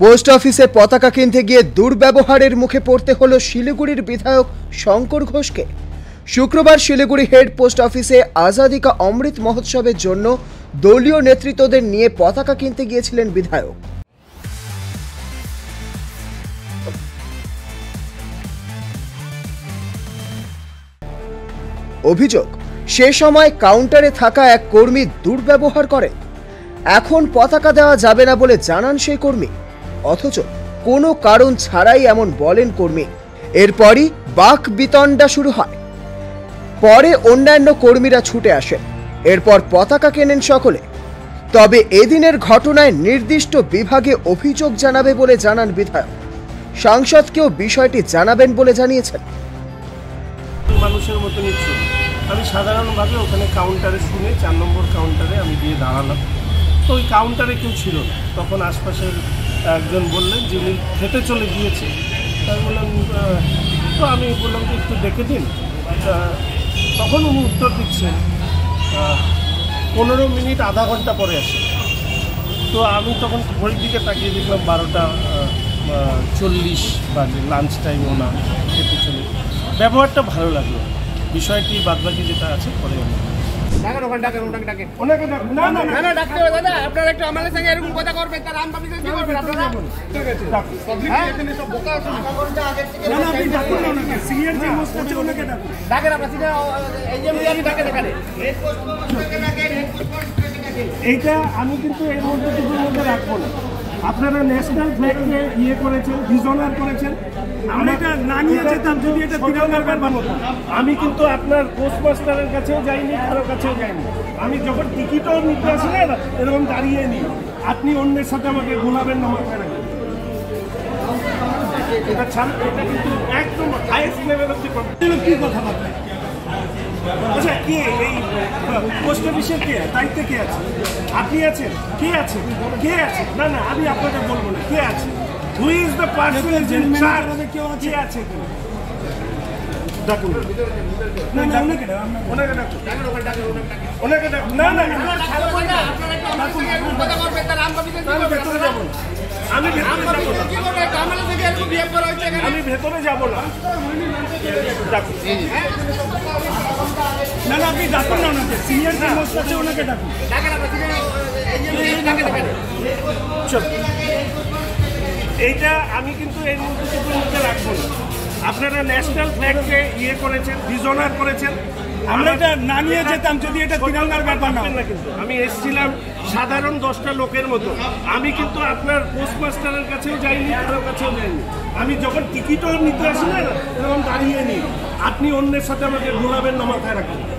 Post অফিসে পতাকা কিনতে গিয়ে দুর্ব্যবহারের মুখে পড়তে হলো শিলিগুড়ির বিধায়ক শঙ্কর ঘোষকে। শুক্রবার শিলিগুড়ি হেড পোস্ট অফিসে আজাদিকা অমৃত মহোৎসবের জন্য দলীয় নেতৃত্বদের নিয়ে পতাকা কিনতে গিয়েছিলেন বিধায়ক। অভিযোগ, সে সময় কাউন্টারে থাকা এক কর্মী দুর্ব্যবহার করে এখন পতাকা দেওয়া যাবে না বলে জানান সেই কর্মী। অথচ কোনো কারণ ছাড়াই এমন বলেন কর্মী। এরপরই বাক বিতণ্ডা শুরু হয়। পরে অন্যান্য কর্মীরা ছুটে আসেন। এরপর পতাকা কেনেন সকলে। তবে এদিনের ঘটনায় নির্দিষ্ট বিভাগে অভিযোগ জানাবে বলে জানান বিধায়ক। সাংসদকেও বিষয়টি জানাবেন বলে জানিয়েছেন। মানুষের মতো আমি সাধারণভাবে ওখানে কাউন্টারে শুনে চার নম্বর কাউন্টারে আমি গিয়ে দাঁড়ালাম। তো ওই কাউন্টারে কেউ ছিল না। তখন আশপাশের একজন বললেন যে উনি খেতে চলে গিয়েছে তাই বললাম তো আমি বললাম যে একটু দেখে দিন। তখন উনি উত্তর দিচ্ছেন পনেরো মিনিট আধা ঘণ্টা পরে আসে। তো আমি তখন ঘড়ির দিকে তাকিয়ে দেখলাম বারোটা চল্লিশ বাজে লাঞ্চ টাইম ওনা খেতে চলে ব্যবহারটা ভালো লাগল। বিষয়টি বাদবাকি যেটা আছে, পরে আমি ডাকেন ওখানে ডাকেন ওনাকে ডাকেন। ওনাকে না না না। না ডাকতে হবে দাদা আপনারা একটু আমাদের সঙ্গে এরকম কথা করবেন তার আম পাবলিকের কি করবেন আপনারা? হ্যাঁ? না না আপনি ডাকুন না ওনাকে। সিনিয়র যে মোস্ট আছে ওনাকে ডাকুন। ডাকেন আপনার সিনিয়র এই যে মিডিয়ামি ডাকেন এখানে। এইটা আমি কিন্তু এর মধ্যে মধ্যে রাখব না। আপনারা ন্যাশনাল ফ্ল্যাগকে ইয়ে করেছেন ডিজনার করেছেন আমি কিন্তু আপনার পোস্টমাস্টারের কাছেও যাইনি কারও কাছেও যাইনি। আমি যখন টিকিটও নিতে আসি না এরকম দাঁড়িয়ে নিই। আপনি অন্যের সাথে আমাকে গোলাবেন না মাথায় এটা ছাড় এটা কিন্তু একদম হাইয়েস্ট লেভেল অফ কি কথাবার্তা আচ্ছা কে এই পোস্ট অফিসের কে? দায়িত্বে কে আছে? আপনি আছেন? কে আছে? কে আছে? না না আমি আপনাকে বলব না। কে আছে? Who is the person in charge কেউ আছে আছে ডাকুন না না ওনাকে ডাকুন ওনাকে ডাকুন। ওনাকে ডাকুন না না আম আমি ভেতরে যাব। আমি ভেতরে যাব। না কি করবেন? আমাদের সঙ্গে এরকম বিহেভ করা হচ্ছে এখানে। আমি ভেতরে যাব না। ডাকুন। না না আপনি ডাকুন না ওনাকে। সিনিয়র মোস্ট আছে ওনাকে ডাকুন। ডাকেন আপনার এই যে মিডিয়ামি ডাকেন চল এইটা আমি কিন্তু এর মধ্যে কিন্তু মধ্যে রাখব না। আপনারা ন্যাশনাল ফ্ল্যাগকে ইয়ে করেছেন ডিজোনার করেছেন। আমরা এটা না নিয়ে যেতাম যদি এটা তিরঙ্গার ব্যাপার না কিন্তু। আমি এসেছিলাম সাধারণ দশটা লোকের মতো। আমি কিন্তু আপনার পোস্ট মাস্টারের কাছেও যাইনি কারোর কাছেও যাইনি। আমি যখন টিকিটও নিতে আসি না তখন দাঁড়িয়ে নিই আপনি অন্যের সাথে আমাকে গোলাবের নমাথায় রাখবেন।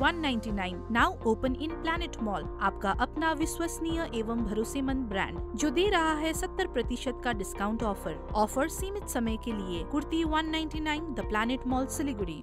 199 now open in Planet Mall आपका अपना विश्वसनीय एवं भरोसेमंद ब्रांड जो दे रहा है 70 प्रतिशत का डिस्काउंट ऑफ़र ऑफ़र सीमित समय के लिए, kurti 199 the Planet Mall Siliguri.